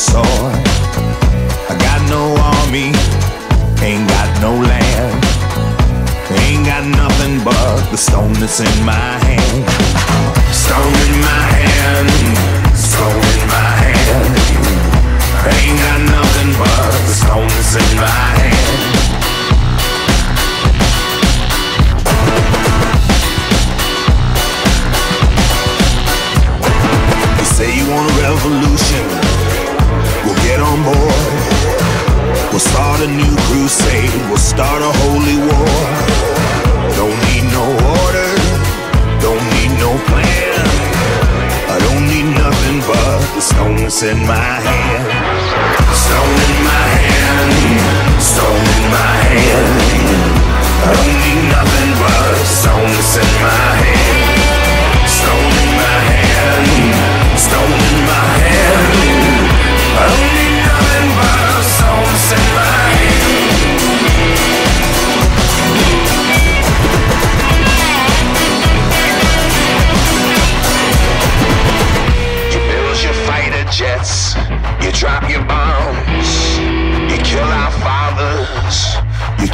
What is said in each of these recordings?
sword. I got no army, ain't got no land. Ain't got nothing but the stone that's in my hand. Stone in my hand, stone in my hand. Ain't got nothing but the stone that's in my hand. Say you want a revolution, We'll start a new crusade, we'll start a holy war. Don't need no order, don't need no plan. I don't need nothing but the stone that's in my hand.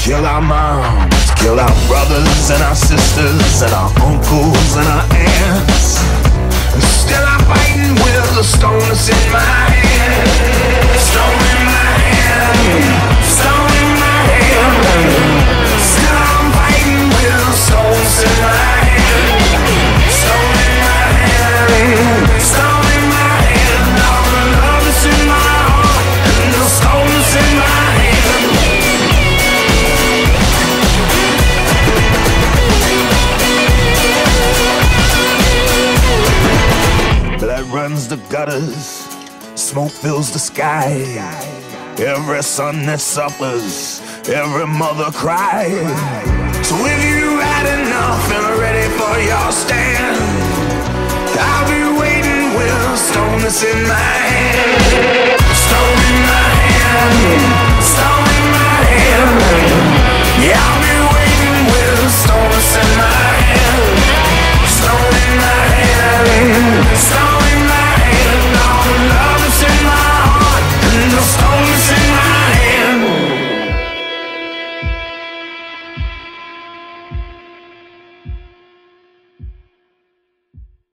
Kill our moms, kill our brothers and our sisters and our uncles and our aunts. And still I'm fighting with the stone that's in my runs the gutters, smoke fills the sky. Every son that suffers, every mother cries. So if you had enough and are ready for your stand, I'll be waiting with a stone that's in my hand.